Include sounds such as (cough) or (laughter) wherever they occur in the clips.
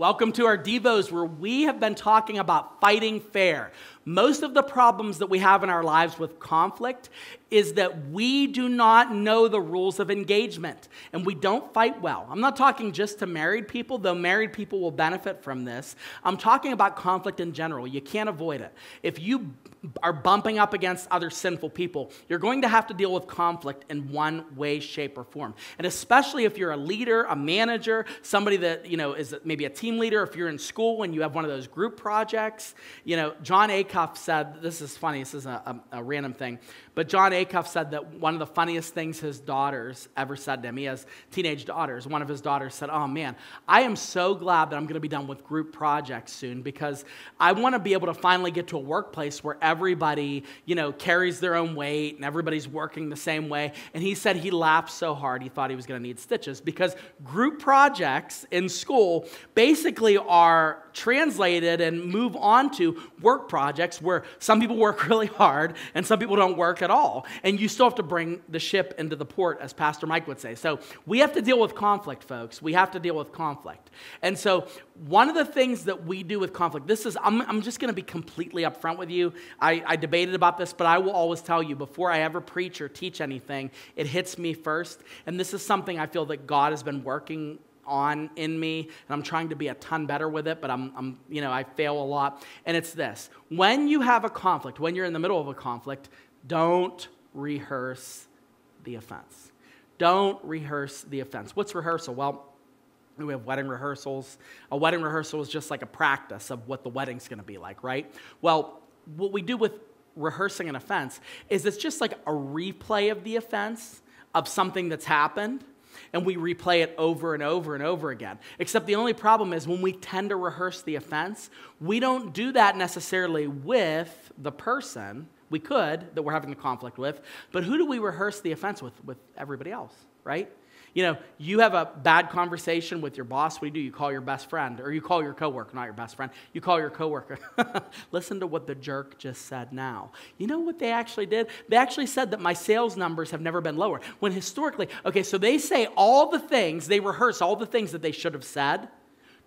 Welcome to our Devos, where we have been talking about fighting fair. Most of the problems that we have in our lives with conflict is that we do not know the rules of engagement and we don't fight well. I'm not talking just to married people, though married people will benefit from this. I'm talking about conflict in general. You can't avoid it. If you are bumping up against other sinful people, you're going to have to deal with conflict in one way, shape, or form. And especially if you're a leader, a manager, somebody that, you know, is maybe a team leader, if you're in school and you have one of those group projects, you know, Jon Acuff said, this is funny, this is a, a, a random thing, but Jon Acuff said that one of the funniest things his daughters ever said to him, he has teenage daughters, one of his daughters said, Oh man, I am so glad that I'm going to be done with group projects soon because I want to be able to finally get to a workplace where everybody, you know, carries their own weight and everybody's working the same way. And he said he laughed so hard he thought he was going to need stitches because group projects in school basically are translated and move on to work projects where some people work (laughs) really hard and some people don't work at all. And you still have to bring the ship into the port, as Pastor Mike would say. So we have to deal with conflict, folks. We have to deal with conflict. And so one of the things that we do with conflict, this is, I'm, I'm just going to be completely upfront with you. I, I debated about this, but I will always tell you before I ever preach or teach anything, it hits me first. And this is something I feel that God has been working on in me, and I'm trying to be a ton better with it, but I'm, I'm, you know, I fail a lot. And it's this when you have a conflict, when you're in the middle of a conflict, don't rehearse the offense. Don't rehearse the offense. What's rehearsal? Well, we have wedding rehearsals. A wedding rehearsal is just like a practice of what the wedding's going to be like, right? Well, what we do with rehearsing an offense is it's just like a replay of the offense of something that's happened and we replay it over and over and over again. Except the only problem is when we tend to rehearse the offense, we don't do that necessarily with the person. We could, that we're having a conflict with, but who do we rehearse the offense with? With everybody else, right? You know, you have a bad conversation with your boss. What do you do? You call your best friend, or you call your coworker, not your best friend. You call your coworker. (laughs) Listen to what the jerk just said now. You know what they actually did? They actually said that my sales numbers have never been lower. When historically, okay, so they say all the things, they rehearse all the things that they should have said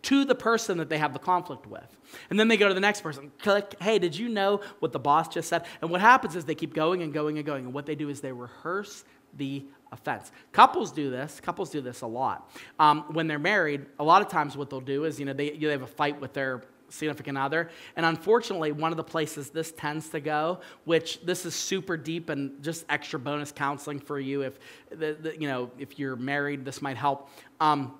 to the person that they have the conflict with. And then they go to the next person, click, hey, did you know what the boss just said? And what happens is they keep going and going and going. And what they do is they rehearse the offense. Couples do this. Couples do this a lot. Um, when they're married, a lot of times what they'll do is, you know, they, they have a fight with their significant other. And unfortunately, one of the places this tends to go, which this is super deep and just extra bonus counseling for you if, the, the, you know, if you're married, this might help. Um,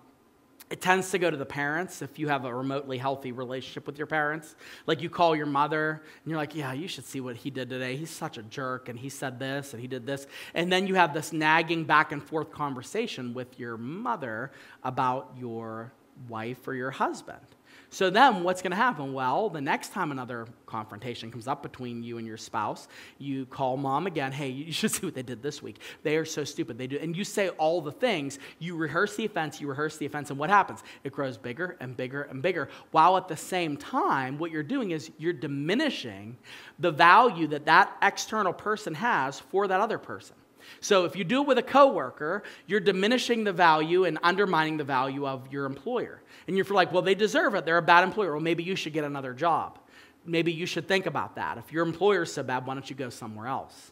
it tends to go to the parents if you have a remotely healthy relationship with your parents. Like you call your mother and you're like, yeah, you should see what he did today. He's such a jerk and he said this and he did this. And then you have this nagging back and forth conversation with your mother about your wife or your husband. So then what's going to happen? Well, the next time another confrontation comes up between you and your spouse, you call mom again, hey, you (laughs) should see what they did this week. They are so stupid. They do. And you say all the things. You rehearse the offense, you rehearse the offense, and what happens? It grows bigger and bigger and bigger. While at the same time, what you're doing is you're diminishing the value that that external person has for that other person. So if you do it with a coworker, you're diminishing the value and undermining the value of your employer. And you're like, well, they deserve it. They're a bad employer. Well, maybe you should get another job. Maybe you should think about that. If your employer's so bad, why don't you go somewhere else?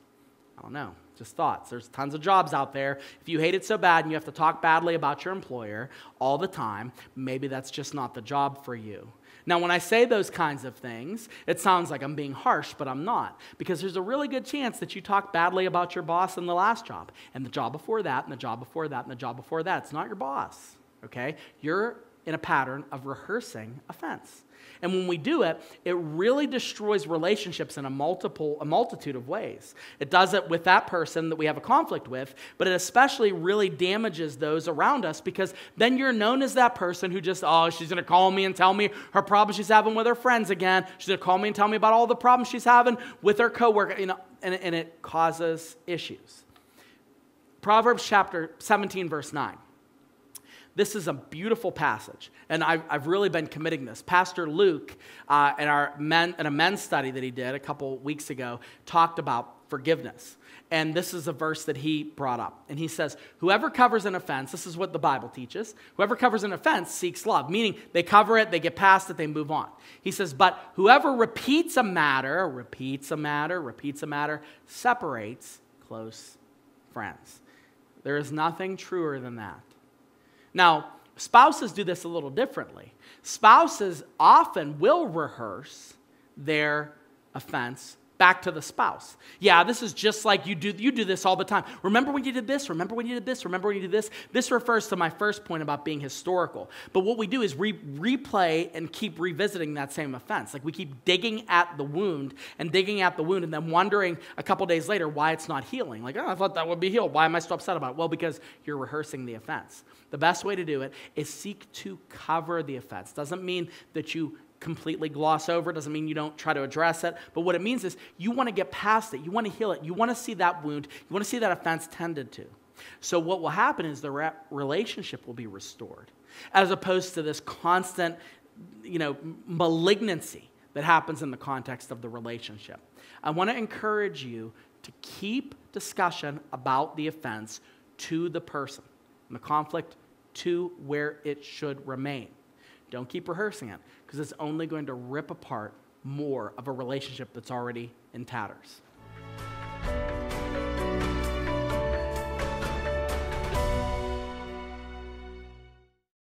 I don't know. Just thoughts. There's tons of jobs out there. If you hate it so bad and you have to talk badly about your employer all the time, maybe that's just not the job for you. Now, when I say those kinds of things, it sounds like I'm being harsh, but I'm not. Because there's a really good chance that you talk badly about your boss in the last job, and the job before that, and the job before that, and the job before that. It's not your boss, okay? You're in a pattern of rehearsing offense. And when we do it, it really destroys relationships in a multiple a multitude of ways. It does it with that person that we have a conflict with, but it especially really damages those around us because then you're known as that person who just, oh, she's gonna call me and tell me her problems she's having with her friends again. She's gonna call me and tell me about all the problems she's having with her coworker, you know, and, and it causes issues. Proverbs chapter 17, verse 9. This is a beautiful passage, and I've, I've really been committing this. Pastor Luke, uh, in, our men, in a men's study that he did a couple weeks ago, talked about forgiveness. And this is a verse that he brought up. And he says, Whoever covers an offense, this is what the Bible teaches, whoever covers an offense seeks love, meaning they cover it, they get past it, they move on. He says, But whoever repeats a matter, repeats a matter, repeats a matter, separates close friends. There is nothing truer than that. Now, spouses do this a little differently. Spouses often will rehearse their offense back to the spouse. Yeah, this is just like you do you do this all the time. Remember when you did this? Remember when you did this? Remember when you did this? This refers to my first point about being historical. But what we do is re- replay and keep revisiting that same offense. Like we keep digging at the wound and digging at the wound and then wondering a couple days later why it's not healing. Like, oh, I thought that would be healed. Why am I so upset about it? Well, because you're rehearsing the offense. The best way to do it is seek to cover the offense. Doesn't mean that you completely gloss over. doesn't mean you don't try to address it. But what it means is you want to get past it. You want to heal it. You want to see that wound. You want to see that offense tended to. So what will happen is the relationship will be restored, as opposed to this constant, you know, malignancy that happens in the context of the relationship. I want to encourage you to keep discussion about the offense to the person, and the conflict to where it should remain. Don't keep rehearsing it because it's only going to rip apart more of a relationship that's already in tatters.